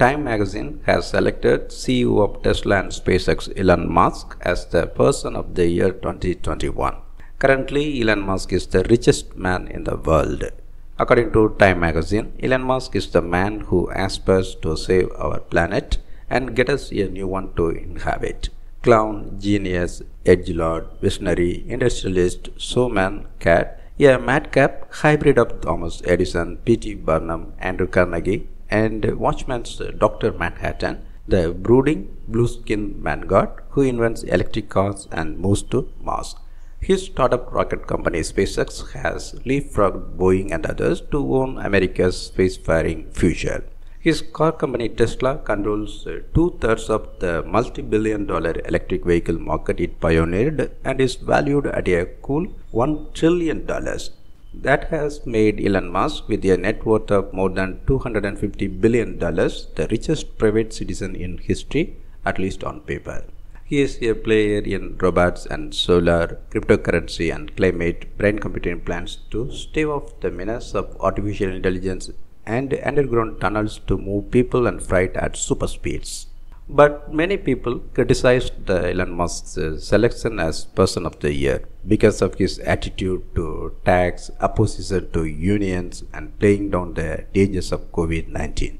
Time magazine has selected CEO of Tesla and SpaceX Elon Musk as the person of the year 2021. Currently, Elon Musk is the richest man in the world. According to Time magazine, Elon Musk is the man who aspires to save our planet and get us a new one to inhabit. Clown, genius, edgelord, visionary, industrialist, showman, cat, a madcap hybrid of Thomas Edison, P.T. Barnum, Andrew Carnegie, and Watchmen's Dr. Manhattan, the brooding blue skinned vanguard who invents electric cars and moves to Mars. His startup rocket company SpaceX has leapfrogged Boeing and others to own America's spacefaring future. His car company Tesla controls uh, two thirds of the multi billion dollar electric vehicle market it pioneered and is valued at a cool $1 trillion that has made Elon Musk, with a net worth of more than $250 billion, the richest private citizen in history, at least on paper. He is a player in robots and solar, cryptocurrency, and climate brain computing plans to stave off the menace of artificial intelligence and underground tunnels to move people and freight at super speeds. But many people criticized Elon Musk's uh, selection as Person of the Year because of his attitude to tax, opposition to unions, and playing down the dangers of COVID 19.